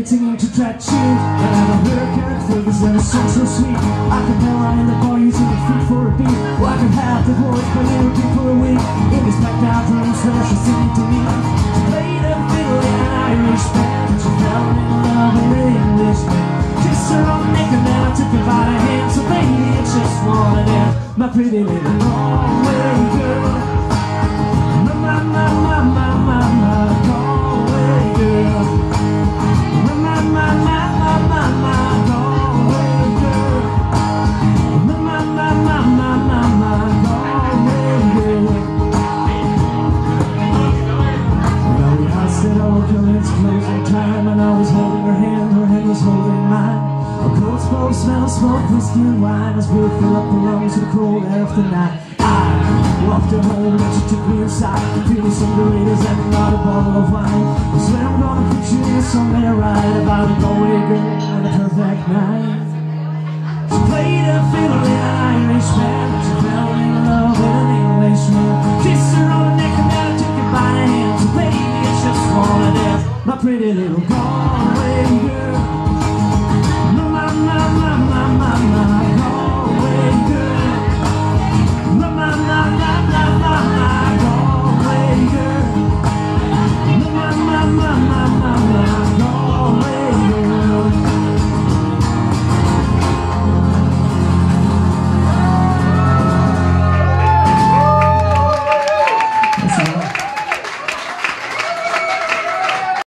Singing to track shoes And I have a hurricane flavors and a song so sweet. I can tell I'm in the bar using the feet for a beat. Well I can have the voice but it would be for a week. In this packed out room so she's singing to me. She played a fiddle in an Irish band She fell in love with an Englishman Kissed her on the neck and then I took her by the hand. So baby it's just one of them. My pretty little smell, smoke, whiskey and wine As we fill up the lungs with the cold air night I walked her home and she took me inside Feeling some burritos and another bottle of wine. I swear I'm gonna put you in to write About a Galway girl and a perfect night. She played a fiddle in an Irish band She fell in love with an English Englishman Kissed her on the neck and then I took her by the hand. So baby, it's just one of them. My pretty little Galway